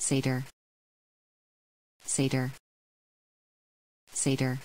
Seder. Seder. Seder.